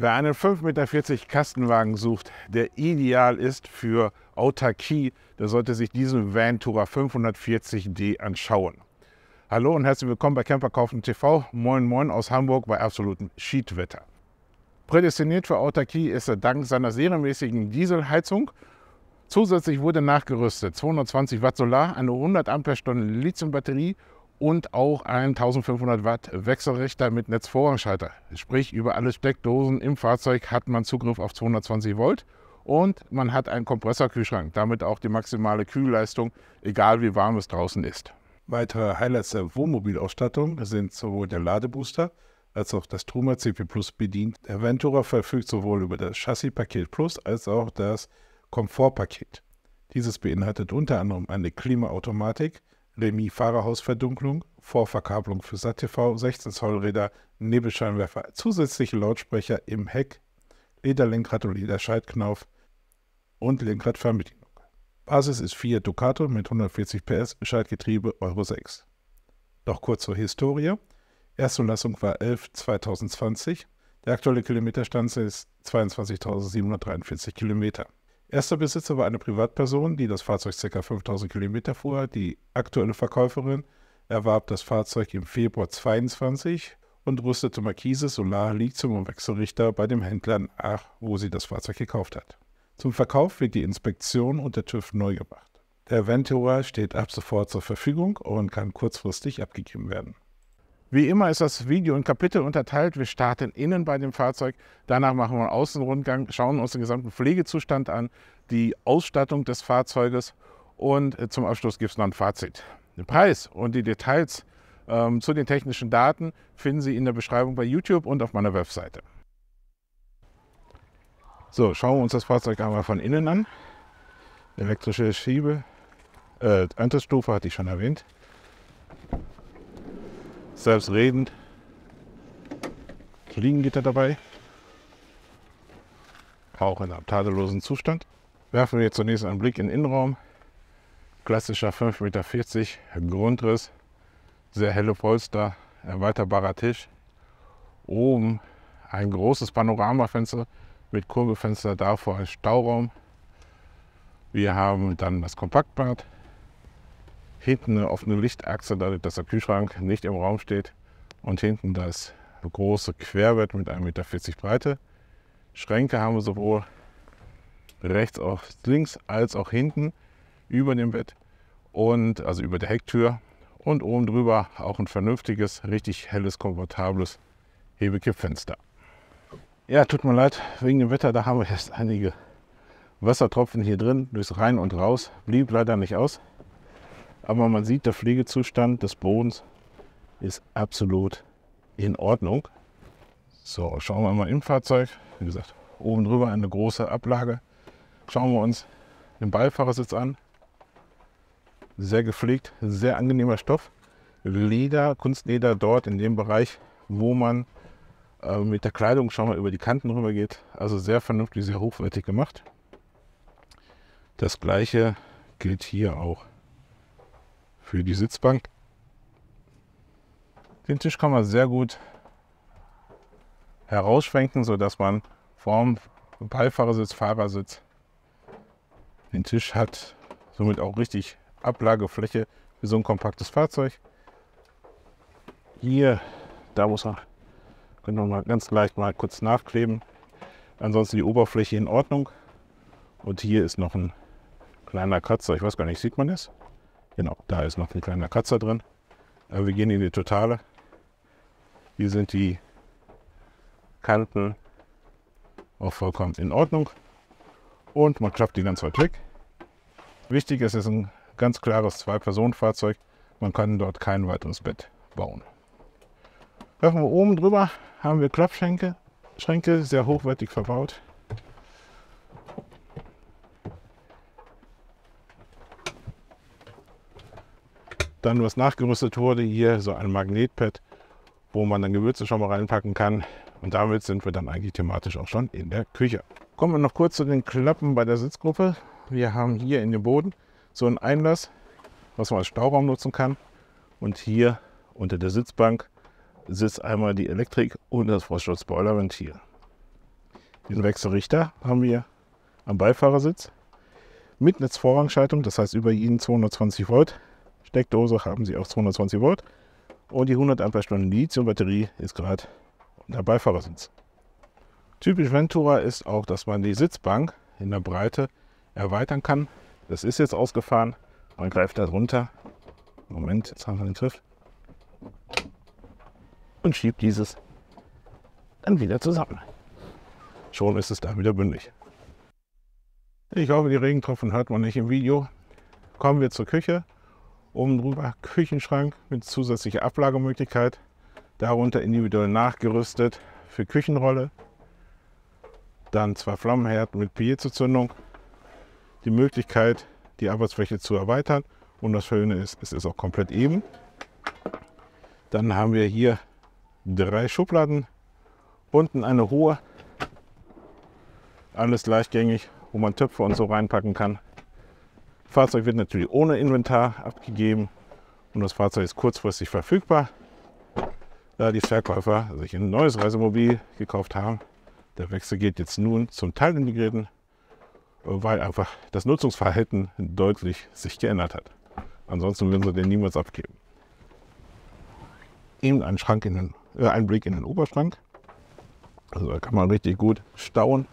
Wer einen 5,40 Meter Kastenwagen sucht, der ideal ist für Autarkie, der sollte sich diesen Vantura 540D anschauen. Hallo und herzlich willkommen bei Camper Kaufen TV. Moin Moin aus Hamburg bei absolutem Schiedwetter. Prädestiniert für Autarkie ist er dank seiner serienmäßigen Dieselheizung. Zusätzlich wurde nachgerüstet 220 Watt Solar, eine 100 Ampere-Stunden Lithium-Batterie und auch ein 1500 Watt Wechselrichter mit Netzvorrangschalter. Sprich, über alle Steckdosen im Fahrzeug hat man Zugriff auf 220 Volt und man hat einen Kompressorkühlschrank, damit auch die maximale Kühlleistung, egal wie warm es draußen ist. Weitere Highlights der Wohnmobilausstattung sind sowohl der Ladebooster als auch das Truma CP Plus bedient. Der Ventura verfügt sowohl über das Chassis-Paket Plus als auch das Komfortpaket. Dieses beinhaltet unter anderem eine Klimaautomatik, Remis-Fahrerhausverdunklung, Vorverkabelung für SAT-TV, 16 Zoll Räder, Nebelscheinwerfer, zusätzliche Lautsprecher im Heck, Lederlenkrad und Lederschaltknauf und Lenkradfernbedienung. Basis ist Fiat Ducato mit 140 PS, Schaltgetriebe Euro 6. Doch kurz zur Historie. Erstzulassung war 11 2020. Der aktuelle Kilometerstand ist 22.743 Kilometer. Erster Besitzer war eine Privatperson, die das Fahrzeug ca. 5000 Kilometer fuhr. Die aktuelle Verkäuferin erwarb das Fahrzeug im Februar 22 und rüstete Markise, Solar, Lithium und Wechselrichter bei dem Händler nach, wo sie das Fahrzeug gekauft hat. Zum Verkauf wird die Inspektion und der TÜV neu gemacht. Der Ventura steht ab sofort zur Verfügung und kann kurzfristig abgegeben werden. Wie immer ist das Video in Kapitel unterteilt. Wir starten innen bei dem Fahrzeug, danach machen wir einen Außenrundgang, schauen uns den gesamten Pflegezustand an, die Ausstattung des Fahrzeuges und äh, zum Abschluss gibt es noch ein Fazit. Den Preis und die Details ähm, zu den technischen Daten finden Sie in der Beschreibung bei YouTube und auf meiner Webseite. So, schauen wir uns das Fahrzeug einmal von innen an. Elektrische Schiebe, äh, Antrittsstufe hatte ich schon erwähnt selbstredend. Fliegengitter dabei. Auch in einem tadellosen Zustand. Werfen wir zunächst einen Blick in den Innenraum. Klassischer 5,40 Meter Grundriss. Sehr helle Polster, erweiterbarer Tisch. Oben ein großes Panoramafenster mit Kurbelfenster, davor ein Stauraum. Wir haben dann das Kompaktbad, hinten eine offene Lichtachse, dadurch, dass der Kühlschrank nicht im Raum steht. Und hinten das große Querbett mit 1,40 Meter Breite. Schränke haben wir sowohl rechts auf links als auch hinten über dem Bett und also über der Hecktür und oben drüber auch ein vernünftiges, richtig helles, komfortables Hebekippfenster. Ja, tut mir leid, wegen dem Wetter, da haben wir jetzt einige Wassertropfen hier drin, durchs Rein und Raus. Blieb leider nicht aus. Aber man sieht, der Pflegezustand des Bodens ist absolut in Ordnung. So, schauen wir mal im Fahrzeug. Wie gesagt, oben drüber eine große Ablage. Schauen wir uns den Beifahrersitz an. Sehr gepflegt, sehr angenehmer Stoff. Leder, Kunstleder dort in dem Bereich, wo man äh, mit der Kleidung schon mal über die Kanten rüber geht. Also sehr vernünftig, sehr hochwertig gemacht. Das gleiche gilt hier auch für die Sitzbank. Den Tisch kann man sehr gut herausschwenken, sodass man vorm Beifahrersitz, Fahrersitz den Tisch hat. Somit auch richtig Ablagefläche für so ein kompaktes Fahrzeug. Hier, da muss man, wir mal ganz leicht mal kurz nachkleben. Ansonsten die Oberfläche in Ordnung. Und hier ist noch ein kleiner Kratzer. Ich weiß gar nicht, sieht man das? Genau, da ist noch ein kleiner Kratzer drin. Aber wir gehen in die Totale. Hier sind die Kanten auch vollkommen in Ordnung. Und man klappt die ganz weit weg. Wichtig ist, es ist ein ganz klares Zwei-Personen-Fahrzeug. Man kann dort kein weiteres Bett bauen. Werfen wir oben drüber, haben wir Klappschränke, Schränke, sehr hochwertig verbaut. Dann, was nachgerüstet wurde, hier so ein Magnetpad, wo man dann Gewürze schon mal reinpacken kann. Und damit sind wir dann eigentlich thematisch auch schon in der Küche. Kommen wir noch kurz zu den Klappen bei der Sitzgruppe. Wir haben hier in dem Boden so einen Einlass, was man als Stauraum nutzen kann. Und hier unter der Sitzbank sitzt einmal die Elektrik und das Frostschutz-Boilerventil. Den Wechselrichter haben wir am Beifahrersitz mit Netzvorrangschaltung, das heißt über Ihnen 220 Volt. Steckdose haben Sie auch 220 Volt und die 100 Ampere-Stunden Lithium-Batterie ist gerade der Beifahrersitz. Typisch Ventura ist auch, dass man die Sitzbank in der Breite erweitern kann. Das ist jetzt ausgefahren. Man greift da drunter. Moment, jetzt haben wir den Griff. Und schiebt dieses dann wieder zusammen. Schon ist es da wieder bündig. Ich hoffe, die Regentropfen hört man nicht im Video. Kommen wir zur Küche. Oben drüber Küchenschrank mit zusätzlicher Ablagemöglichkeit. Darunter individuell nachgerüstet für Küchenrolle. Dann zwei Flammenherd mit Piezo-Zündung. Die Möglichkeit, die Arbeitsfläche zu erweitern. Und das Schöne ist, es ist auch komplett eben. Dann haben wir hier drei Schubladen. Unten eine hohe. Alles gleichgängig, wo man Töpfe und so reinpacken kann. Fahrzeug wird natürlich ohne Inventar abgegeben und das Fahrzeug ist kurzfristig verfügbar. Da die Verkäufer sich ein neues Reisemobil gekauft haben, der Wechsel geht jetzt nun zum Teilintegrierten, weil einfach das Nutzungsverhalten deutlich sich geändert hat. Ansonsten würden sie den niemals abgeben. Eben ein, Schrank in den, äh, ein Blick in den Oberschrank. Also da kann man richtig gut stauen.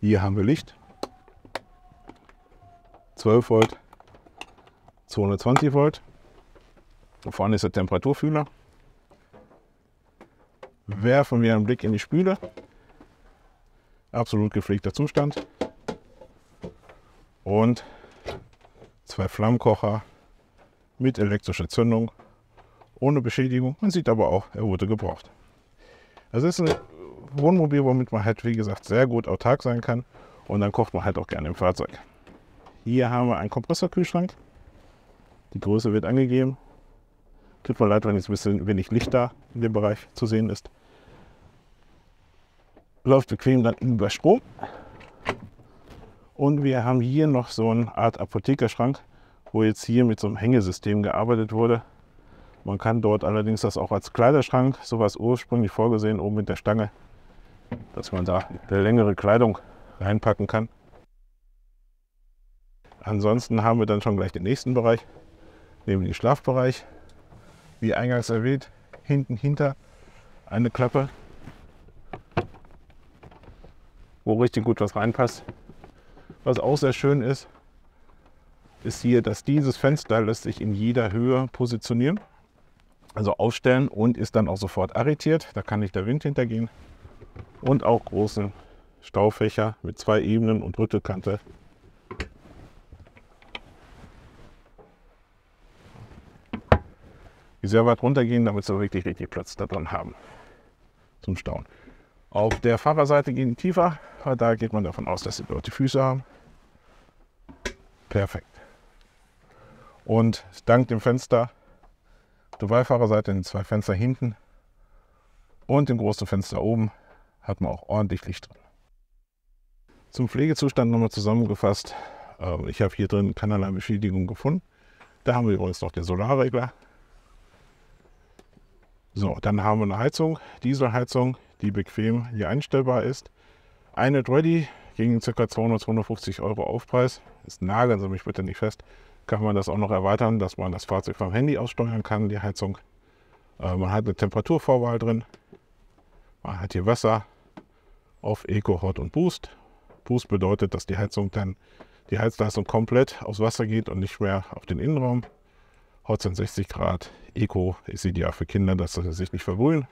Hier haben wir Licht, 12 Volt, 220 Volt. Da vorne ist der Temperaturfühler. Werfen wir einen Blick in die Spüle. Absolut gepflegter Zustand. Und zwei Flammkocher mit elektrischer Zündung, ohne Beschädigung. Man sieht aber auch, er wurde gebraucht. Es ist ein Wohnmobil, womit man halt, wie gesagt, sehr gut autark sein kann. Und dann kocht man halt auch gerne im Fahrzeug. Hier haben wir einen Kompressorkühlschrank. Die Größe wird angegeben. Tut mir leid, wenn jetzt ein bisschen wenig Licht da in dem Bereich zu sehen ist. Läuft bequem dann über Strom. Und wir haben hier noch so eine Art Apothekerschrank, wo jetzt hier mit so einem Hängesystem gearbeitet wurde. Man kann dort allerdings das auch als Kleiderschrank, so was ursprünglich vorgesehen, oben mit der Stange, dass man da eine längere Kleidung reinpacken kann. Ansonsten haben wir dann schon gleich den nächsten Bereich, nämlich den Schlafbereich. Wie eingangs erwähnt, hinten hinter eine Klappe, wo richtig gut was reinpasst. Was auch sehr schön ist, ist hier, dass dieses Fenster lässt sich in jeder Höhe positionieren, also aufstellen und ist dann auch sofort arretiert. Da kann nicht der Wind hintergehen. Und auch große Staufächer mit zwei Ebenen und Rüttelkante die sehr weit runtergehen, damit sie wirklich richtig Platz da dran haben zum Stauen. Auf der Fahrerseite gehen die tiefer, weil da geht man davon aus, dass sie dort die Füße haben. Perfekt. Und dank dem Fenster, der Beifahrerseite, den zwei Fenster hinten und dem großen Fenster oben, hat man auch ordentlich Licht drin. Zum Pflegezustand nochmal zusammengefasst. Ähm, ich habe hier drin keinerlei Beschädigung gefunden. Da haben wir übrigens noch den Solarregler. So, dann haben wir eine Heizung, Dieselheizung, die bequem hier einstellbar ist. Eine Ready gegen ca. 200, 250 Euro Aufpreis. Jetzt nageln Sie mich bitte nicht fest. Kann man das auch noch erweitern, dass man das Fahrzeug vom Handy aussteuern kann, die Heizung. Äh, man hat eine Temperaturvorwahl drin. Man hat hier Wasser auf Eco, Hot und Boost. Boost bedeutet, dass die Heizung dann die Heizleistung komplett aufs Wasser geht und nicht mehr auf den Innenraum. Sind 60 Grad, Eco ist ideal für Kinder, dass sie sich nicht verbrühen.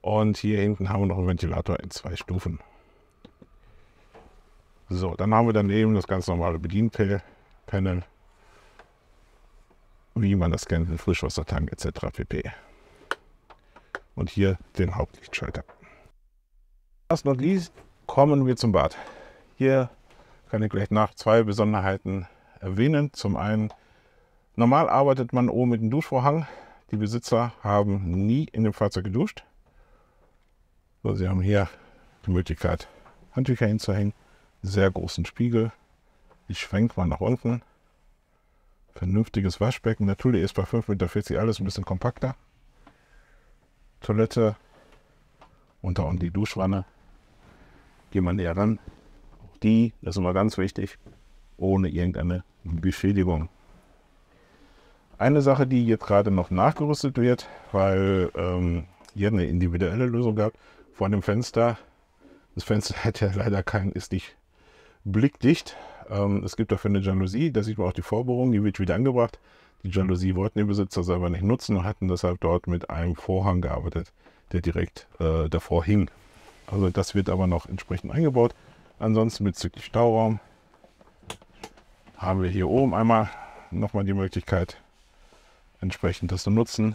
Und hier hinten haben wir noch einen Ventilator in zwei Stufen. So, dann haben wir daneben das ganz normale Bedienpanel, wie man das kennt, Frischwassertank etc. pp. Und hier den Hauptlichtschalter. Last not least kommen wir zum Bad. Hier kann ich gleich nach zwei Besonderheiten erwähnen. Zum einen Normal arbeitet man oben mit dem Duschvorhang. Die Besitzer haben nie in dem Fahrzeug geduscht. So, sie haben hier die Möglichkeit, Handtücher hinzuhängen. Sehr großen Spiegel. Ich schwenke mal nach unten. Vernünftiges Waschbecken. Natürlich ist bei 5,40 Meter alles ein bisschen kompakter. Toilette Und da unten die Duschwanne. Gehen wir näher ran. Auch die, das ist immer ganz wichtig, ohne irgendeine Beschädigung. Eine Sache, die jetzt gerade noch nachgerüstet wird, weil ähm, hier eine individuelle Lösung gab, vor dem Fenster. Das Fenster hätte ja leider keinen, ist nicht blickdicht. Ähm, es gibt dafür eine Jalousie, da sieht man auch die Vorbohrung, die wird wieder angebracht. Die Jalousie wollten die Besitzer selber nicht nutzen und hatten deshalb dort mit einem Vorhang gearbeitet, der direkt äh, davor hing. Also das wird aber noch entsprechend eingebaut. Ansonsten bezüglich Stauraum haben wir hier oben einmal nochmal die Möglichkeit, entsprechend das zu nutzen.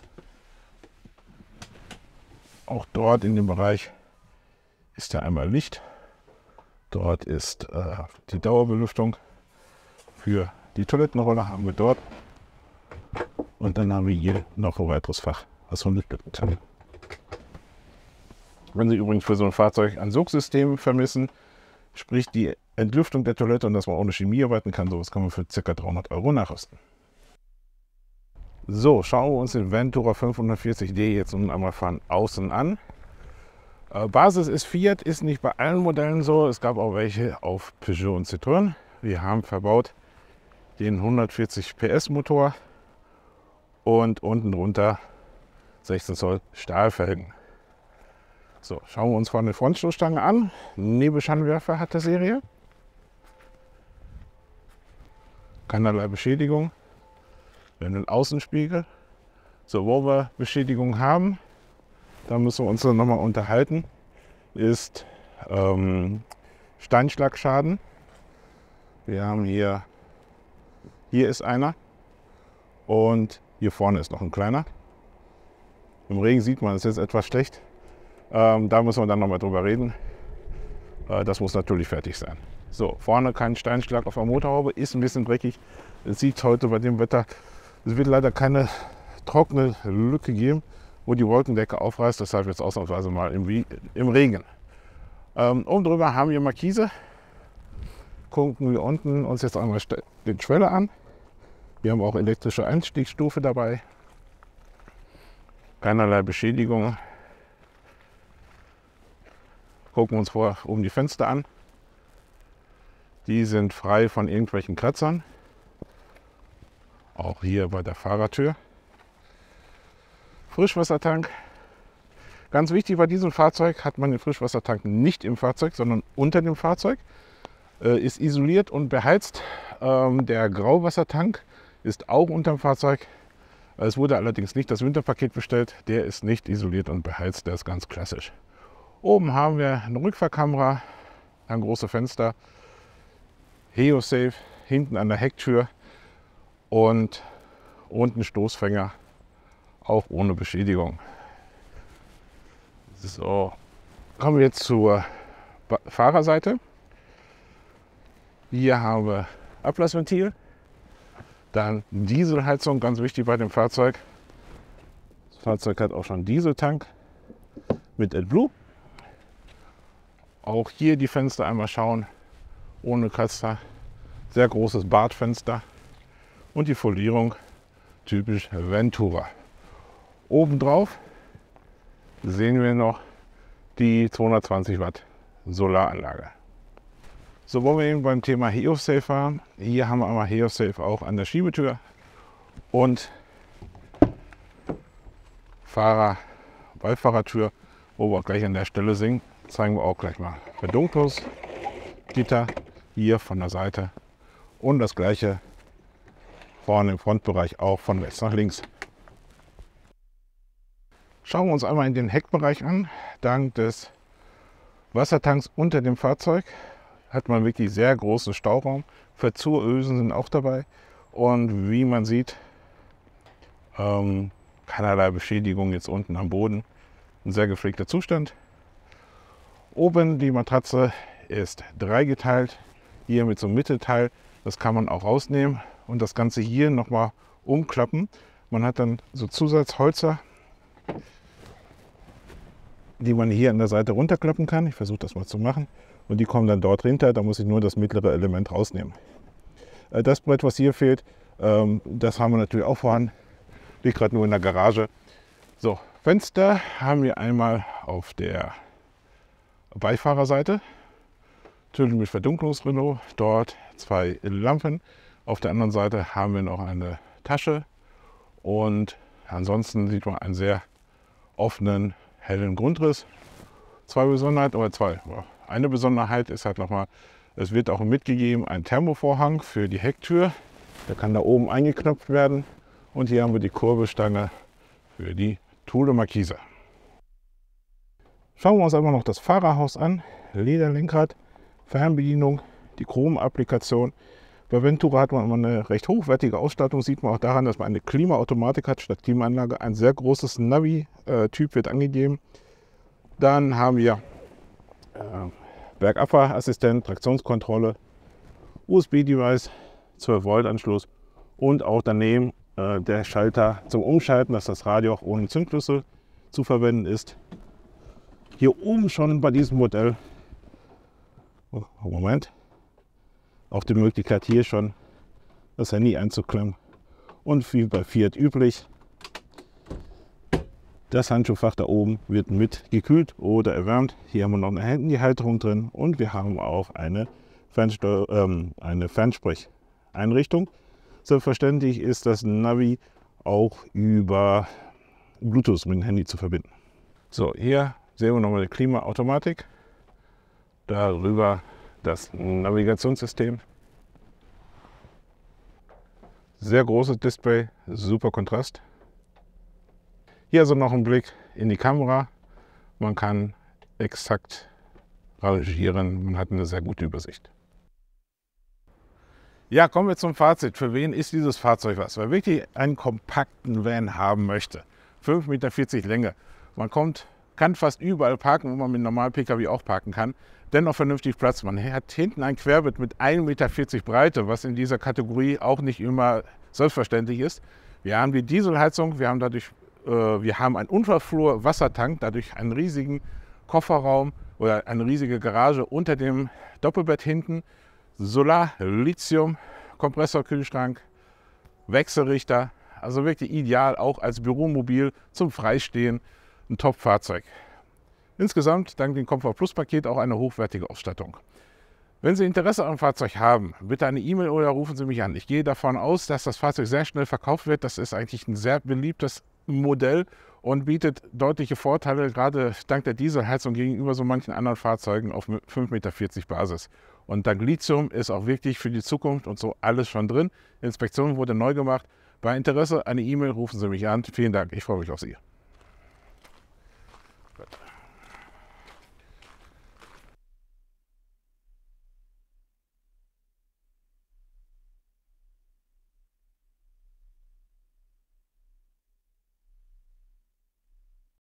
Auch dort in dem Bereich ist ja einmal Licht. Dort ist äh, die Dauerbelüftung. Für die Toilettenrolle haben wir dort. Und dann haben wir hier noch ein weiteres Fach, was 100 Liter Wenn Sie übrigens für so ein Fahrzeug ein Sogsystem vermissen, sprich die Entlüftung der Toilette und dass man ohne Chemie arbeiten kann, sowas kann man für ca. 300 Euro nachrüsten. So, schauen wir uns den Ventura 540D jetzt nun einmal von außen an. Äh, Basis ist Fiat, ist nicht bei allen Modellen so. Es gab auch welche auf Peugeot und Citroën. Wir haben verbaut den 140 PS Motor und unten drunter 16 Zoll Stahlfelgen. So, schauen wir uns von der Frontstoßstange an. Nebelscheinwerfer hat der Serie. Keinerlei Beschädigung. Wir haben den Außenspiegel. So, wo wir Beschädigung haben, da müssen wir uns dann nochmal unterhalten, ist ähm, Steinschlagschaden. Wir haben hier, hier ist einer und hier vorne ist noch ein kleiner. Im Regen sieht man, es jetzt etwas schlecht. Ähm, da müssen wir dann nochmal drüber reden. Äh, das muss natürlich fertig sein. So, vorne kein Steinschlag auf der Motorhaube, ist ein bisschen dreckig. Es sieht heute bei dem Wetter, es wird leider keine trockene Lücke geben wo die Wolkendecke aufreißt. Deshalb jetzt ausnahmsweise mal im, im Regen. Ähm, oben drüber haben wir Markise. Gucken wir unten uns jetzt einmal den Schweller an. Wir haben auch elektrische Einstiegsstufe dabei. Keinerlei Beschädigung. Gucken uns vor oben die Fenster an. Die sind frei von irgendwelchen Kratzern. Auch hier bei der Fahrertür. Frischwassertank. Ganz wichtig bei diesem Fahrzeug hat man den Frischwassertank nicht im Fahrzeug, sondern unter dem Fahrzeug. Äh, ist isoliert und beheizt. Ähm, der Grauwassertank ist auch unter dem Fahrzeug. Es wurde allerdings nicht das Winterpaket bestellt. Der ist nicht isoliert und beheizt. Der ist ganz klassisch. Oben haben wir eine Rückfahrkamera, ein großes Fenster, Heo-Safe hinten an der Hecktür und unten Stoßfänger auch ohne Beschädigung. So, kommen wir jetzt zur Fahrerseite. Hier haben wir Ablassventil, dann Dieselheizung, ganz wichtig bei dem Fahrzeug. Das Fahrzeug hat auch schon Dieseltank mit AdBlue. Auch hier die Fenster einmal schauen, ohne Kratzer. Sehr großes Badfenster und die Folierung typisch Ventura. Obendrauf sehen wir noch die 220 Watt Solaranlage. So wollen wir eben beim Thema HeoSafe haben. Hier haben wir einmal HeoSafe auch an der Schiebetür und Fahrer, Beifahrertür, wo wir auch gleich an der Stelle sehen, zeigen wir auch gleich mal Verdunklungsgitter hier von der Seite und das gleiche vorne im Frontbereich auch von rechts nach links. Schauen wir uns einmal in den Heckbereich an. Dank des Wassertanks unter dem Fahrzeug hat man wirklich sehr großen Stauraum. Verzurösen sind auch dabei. Und wie man sieht, ähm, keinerlei Beschädigung jetzt unten am Boden. Ein sehr gepflegter Zustand. Oben die Matratze ist dreigeteilt. Hier mit so einem Mittelteil. Das kann man auch rausnehmen und das Ganze hier nochmal umklappen. Man hat dann so Zusatzholzer die man hier an der Seite runterklappen kann. Ich versuche das mal zu machen. Und die kommen dann dort hinter. Da muss ich nur das mittlere Element rausnehmen. Äh, das Brett, was hier fehlt, ähm, das haben wir natürlich auch vorhanden. Liegt gerade nur in der Garage. So, Fenster haben wir einmal auf der Beifahrerseite. Tüdel mit Verdunklungsrenault, dort zwei Lampen. Auf der anderen Seite haben wir noch eine Tasche und ansonsten sieht man einen sehr offenen, hellen Grundriss. Zwei Besonderheiten oder zwei. Eine Besonderheit ist halt nochmal, es wird auch mitgegeben ein Thermovorhang für die Hecktür. Der kann da oben eingeknöpft werden. Und hier haben wir die Kurbelstange für die Thule Markise. Schauen wir uns aber noch das Fahrerhaus an. Lederlenkrad, Fernbedienung, die Chrom-Applikation. Bei Ventura hat man eine recht hochwertige Ausstattung. Sieht man auch daran, dass man eine Klimaautomatik hat statt Klimaanlage. Ein sehr großes Navi-Typ wird angegeben. Dann haben wir äh, Bergabfahrassistent, Traktionskontrolle, USB-Device, 12 Volt Anschluss und auch daneben äh, der Schalter zum Umschalten, dass das Radio auch ohne Zündschlüssel zu verwenden ist. Hier oben schon bei diesem Modell, oh, Moment, auch die Möglichkeit hier schon das Handy einzuklemmen und wie bei Fiat üblich, das Handschuhfach da oben wird mit gekühlt oder erwärmt. Hier haben wir noch eine Handyhalterung drin und wir haben auch eine, Fernsteu ähm, eine Fernsprecheinrichtung. Selbstverständlich ist das Navi auch über Bluetooth mit dem Handy zu verbinden. So, hier sehen wir nochmal die Klimaautomatik. Darüber das Navigationssystem. Sehr großes Display, super Kontrast. Hier also noch ein Blick in die Kamera. Man kann exakt rangieren, man hat eine sehr gute Übersicht. Ja, kommen wir zum Fazit. Für wen ist dieses Fahrzeug was? Wer wirklich einen kompakten Van haben möchte, 5,40 Meter Länge, man kommt, kann fast überall parken, wo man mit normalen Pkw auch parken kann, dennoch vernünftig Platz. Man hat hinten ein Querbild mit 1,40 Meter Breite, was in dieser Kategorie auch nicht immer selbstverständlich ist. Wir haben die Dieselheizung, wir haben dadurch äh, wir haben einen Unfallflur, Wassertank, dadurch einen riesigen Kofferraum oder eine riesige Garage unter dem Doppelbett hinten. Solar, Lithium, Kompressorkühlschrank, Wechselrichter. Also wirklich ideal, auch als Büromobil zum Freistehen. Ein Top-Fahrzeug. Insgesamt dank dem Comfort Plus Paket auch eine hochwertige Ausstattung. Wenn Sie Interesse am Fahrzeug haben, bitte eine E-Mail oder rufen Sie mich an. Ich gehe davon aus, dass das Fahrzeug sehr schnell verkauft wird. Das ist eigentlich ein sehr beliebtes Modell und bietet deutliche Vorteile, gerade dank der Dieselheizung gegenüber so manchen anderen Fahrzeugen auf 5,40 Meter Basis. Und dank Lithium ist auch wirklich für die Zukunft und so alles schon drin. Die Inspektion wurde neu gemacht. Bei Interesse eine E-Mail rufen Sie mich an. Vielen Dank, ich freue mich auf Sie.